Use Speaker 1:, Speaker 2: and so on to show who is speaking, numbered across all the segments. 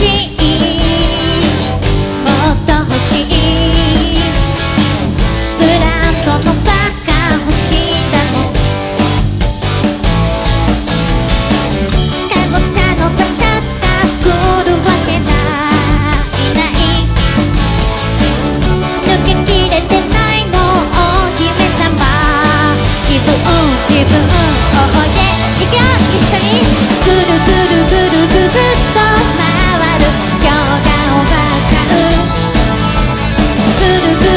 Speaker 1: she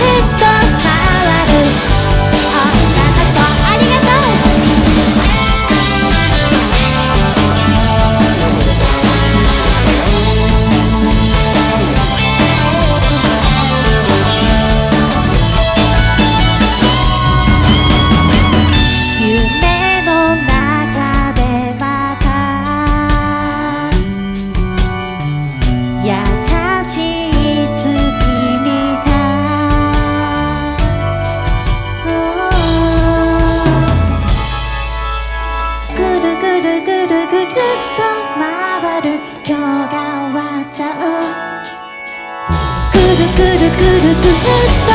Speaker 1: Hit the ちゃうくるくるくるくるっと